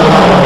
Allah.